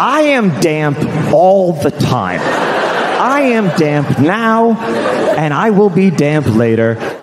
I am damp all the time. I am damp now, and I will be damp later.